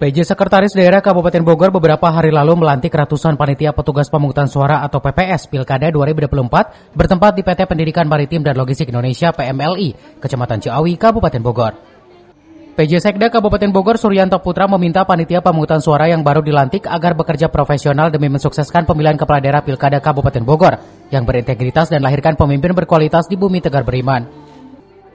PJ Sekretaris Daerah Kabupaten Bogor beberapa hari lalu melantik ratusan panitia petugas pemungutan suara atau PPS Pilkada 2024 bertempat di PT Pendidikan Maritim dan Logistik Indonesia PMLI, Kecamatan Ciawi, Kabupaten Bogor. PJ Sekda Kabupaten Bogor Suryanto Putra meminta panitia pemungutan suara yang baru dilantik agar bekerja profesional demi mensukseskan pemilihan kepala daerah Pilkada Kabupaten Bogor yang berintegritas dan lahirkan pemimpin berkualitas di bumi tegar beriman.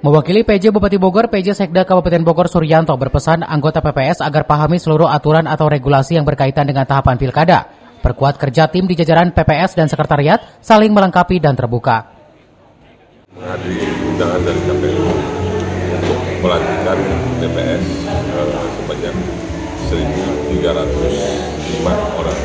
Mewakili PJ Bupati Bogor, PJ Sekda Kabupaten Bogor Suryanto berpesan anggota PPS agar pahami seluruh aturan atau regulasi yang berkaitan dengan tahapan pilkada, perkuat kerja tim di jajaran PPS dan sekretariat, saling melengkapi dan terbuka. Menghadiri undangan dari KPU untuk melanjutkan DPS eh, sebanyak 1.305 orang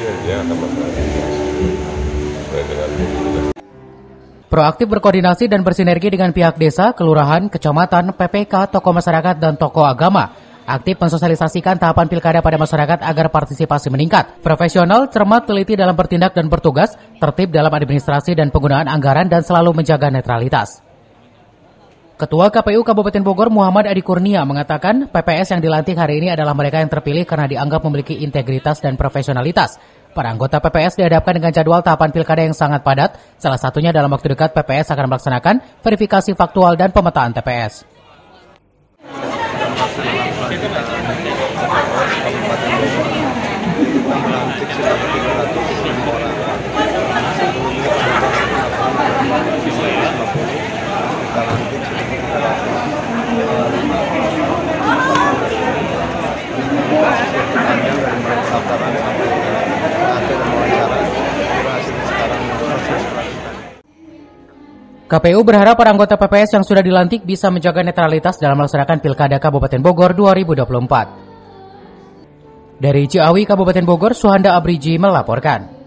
dengan Proaktif berkoordinasi dan bersinergi dengan pihak desa, kelurahan, kecamatan, PPK, tokoh masyarakat, dan tokoh agama. Aktif mensosialisasikan tahapan pilkada pada masyarakat agar partisipasi meningkat. Profesional, cermat, teliti dalam bertindak dan bertugas, tertib dalam administrasi dan penggunaan anggaran, dan selalu menjaga netralitas. Ketua KPU Kabupaten Bogor Muhammad Adi Kurnia mengatakan PPS yang dilantik hari ini adalah mereka yang terpilih karena dianggap memiliki integritas dan profesionalitas. Para anggota PPS dihadapkan dengan jadwal tahapan pilkada yang sangat padat, salah satunya dalam waktu dekat PPS akan melaksanakan verifikasi faktual dan pemetaan TPS. KPU berharap para anggota PPS yang sudah dilantik bisa menjaga netralitas dalam melaksanakan Pilkada Kabupaten Bogor 2024. Dari Ciawi, Kabupaten Bogor, Suhanda Abriji melaporkan.